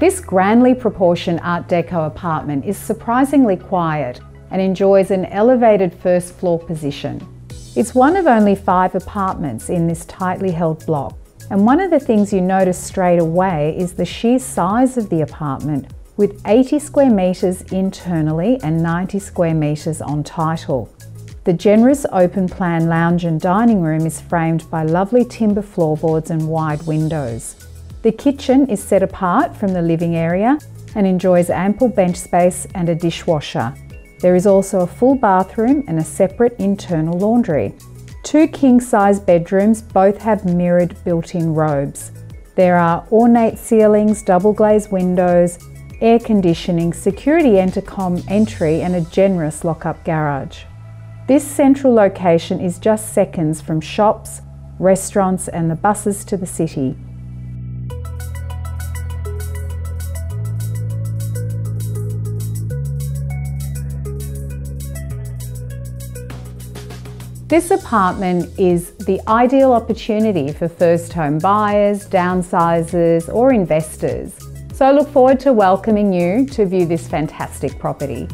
This grandly proportioned Art Deco apartment is surprisingly quiet and enjoys an elevated first floor position. It's one of only five apartments in this tightly held block, and one of the things you notice straight away is the sheer size of the apartment with 80 square metres internally and 90 square metres on title. The generous open plan lounge and dining room is framed by lovely timber floorboards and wide windows. The kitchen is set apart from the living area and enjoys ample bench space and a dishwasher. There is also a full bathroom and a separate internal laundry. Two king-size bedrooms both have mirrored built-in robes. There are ornate ceilings, double glazed windows, air conditioning, security intercom entry and a generous lock-up garage. This central location is just seconds from shops, restaurants and the buses to the city. This apartment is the ideal opportunity for first home buyers, downsizers or investors. So I look forward to welcoming you to view this fantastic property.